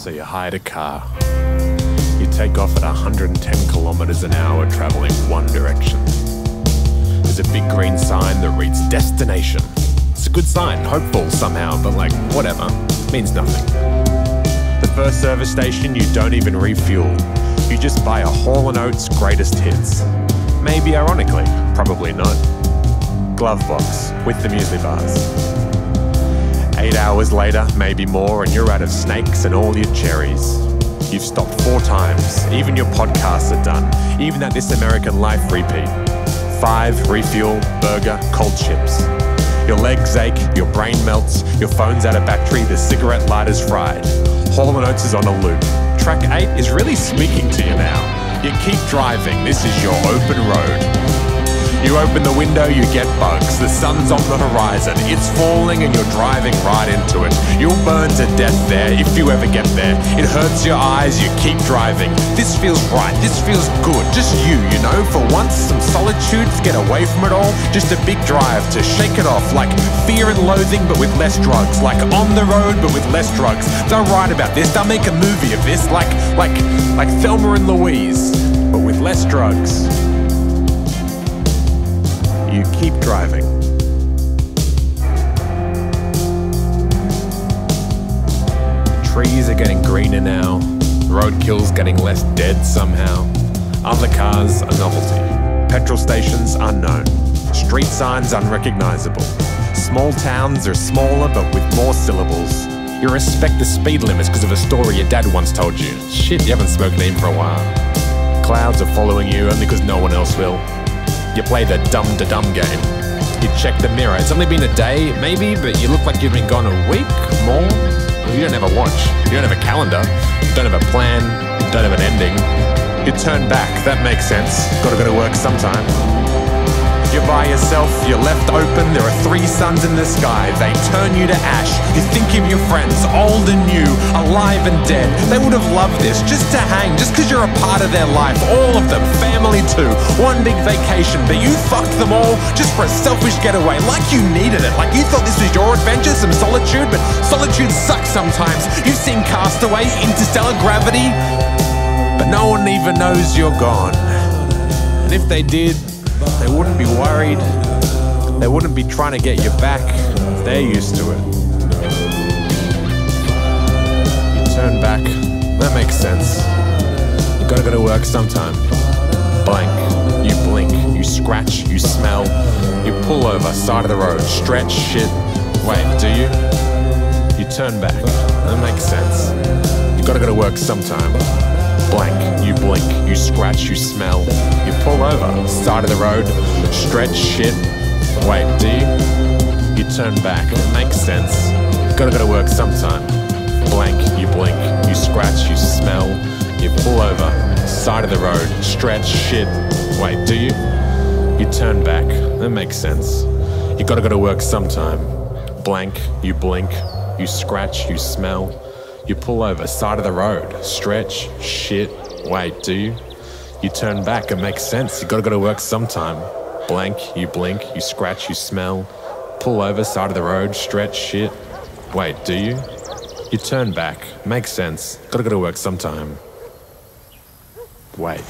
So you hired a car. You take off at 110 kilometers an hour, traveling one direction. There's a big green sign that reads destination. It's a good sign, hopeful somehow, but like, whatever. Means nothing. The first service station, you don't even refuel. You just buy a Hall & Oates greatest hits. Maybe ironically, probably not. Glove box with the muesli bars. Eight hours later, maybe more, and you're out of snakes and all your cherries. You've stopped four times. Even your podcasts are done. Even at This American Life repeat. Five, refuel, burger, cold chips. Your legs ache, your brain melts, your phone's out of battery, the cigarette lighter's fried. Hall & Oates is on a loop. Track 8 is really speaking to you now. You keep driving, this is your open road. You open the window, you get bugs. The sun's on the horizon. It's falling and you're driving right into it. You'll burn to death there if you ever get there. It hurts your eyes, you keep driving. This feels right, this feels good. Just you, you know, for once, some solitude to get away from it all. Just a big drive to shake it off, like fear and loathing, but with less drugs. Like on the road, but with less drugs. They'll write about this, they'll make a movie of this, like, like, like Thelma and Louise, but with less drugs you keep driving. Trees are getting greener now, roadkill's getting less dead somehow. Other cars a novelty, petrol stations unknown, street signs unrecognizable. Small towns are smaller but with more syllables. You respect the speed limits because of a story your dad once told you. Shit, you haven't smoked in for a while. Clouds are following you only because no one else will. You play the dumb to dumb game. You check the mirror. It's only been a day, maybe, but you look like you've been gone a week, more. You don't have a watch. You don't have a calendar. You don't have a plan. You don't have an ending. You turn back. That makes sense. Gotta go to work sometime. You're by yourself, you're left open, there are three suns in the sky. They turn you to ash. You think of your friends, old and new, alive and dead. They would have loved this, just to hang, just because you're a part of their life. All of them, family too. One big vacation, but you fucked them all just for a selfish getaway, like you needed it. Like you thought this was your adventure, some solitude, but solitude sucks sometimes. You've seen Castaway, Interstellar Gravity, but no one even knows you're gone. And if they did, they wouldn't be worried. They wouldn't be trying to get you back. They're used to it. You turn back. That makes sense. You gotta go to work sometime. Blank. You blink. You scratch. You smell. You pull over, side of the road. Stretch shit. Wait, do you? You turn back. That makes sense. You gotta go to work sometime blank, you blink, you scratch, you smell, you pull over, side of the road, stretch shit. Wait, do you? You turn back, makes sense. Gotta go to work sometime. Blank, you blink, you scratch, you smell, you pull over, side of the road, stretch shit. Wait, do you? You turn back, that makes sense. You gotta go to work sometime. Blank, you blink, you scratch, you smell, you pull over, side of the road, stretch, shit, wait, do you? You turn back, it makes sense. You gotta go to work sometime. Blank, you blink, you scratch, you smell, pull over, side of the road, stretch, shit, wait, do you? You turn back, makes sense. Gotta go to work sometime. Wait.